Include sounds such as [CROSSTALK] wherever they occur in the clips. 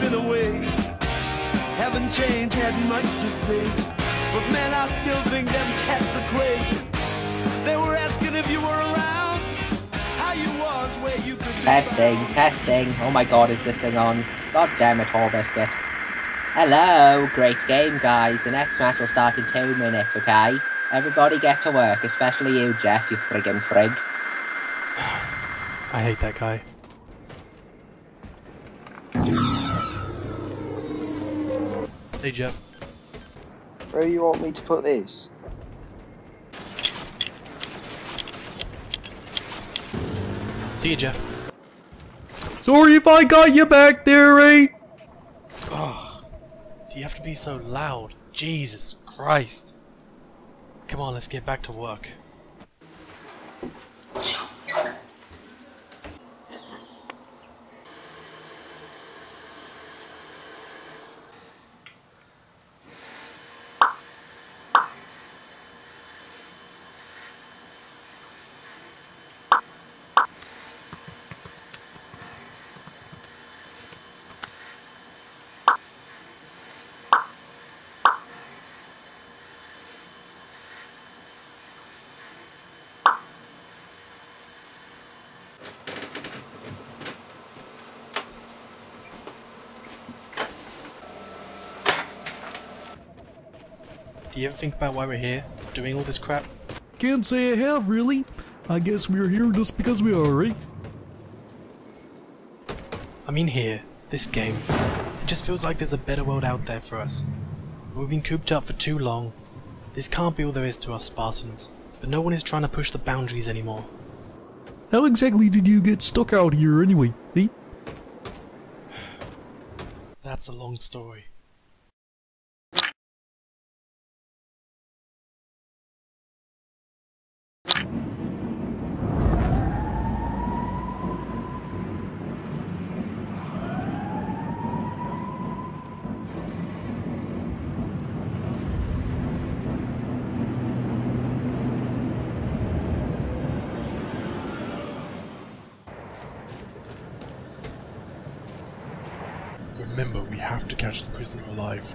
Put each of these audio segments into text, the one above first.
been away. Haven't changed, had much to say. But man, I still think them cats are crazy. They were asking if you were around, how you was, where you could be. Testing, testing. Oh my god, is this thing on? God damn it, Horbiscuit. Hello, great game, guys. The next match will start in two minutes, okay? Everybody get to work, especially you, Jeff, you friggin' frig. [SIGHS] I hate that guy. Hey Jeff, Where do you want me to put this? see you Jeff. Sorry if I got you back there, eh? Ray. Oh, do you have to be so loud? Jesus Christ. Come on, let's get back to work. Do you ever think about why we're here, doing all this crap? Can't say I have, really. I guess we're here just because we are, right? I mean here, this game. It just feels like there's a better world out there for us. We've been cooped up for too long. This can't be all there is to us Spartans, but no one is trying to push the boundaries anymore. How exactly did you get stuck out here anyway, eh? [SIGHS] That's a long story. Remember, we have to catch the prisoner alive.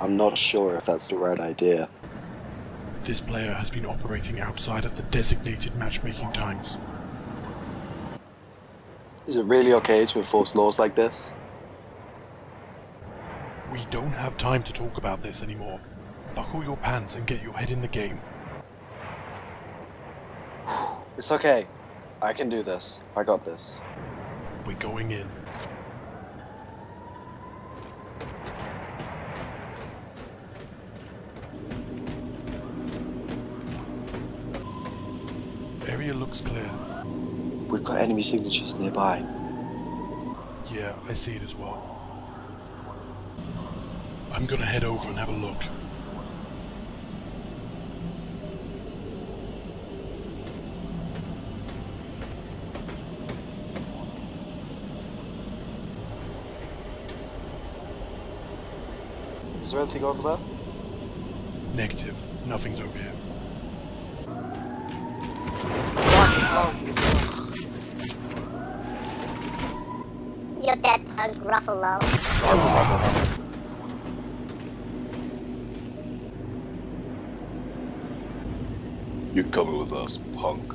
I'm not sure if that's the right idea. This player has been operating outside of the designated matchmaking times. Is it really okay to enforce laws like this? We don't have time to talk about this anymore. Buckle your pants and get your head in the game. It's okay. I can do this. I got this. We're going in. Area looks clear. We've got enemy signatures nearby. Yeah, I see it as well. I'm gonna head over and have a look. Is there anything over there? Negative. Nothing's over here. You dead punk Ruffalo. You're coming with us, punk.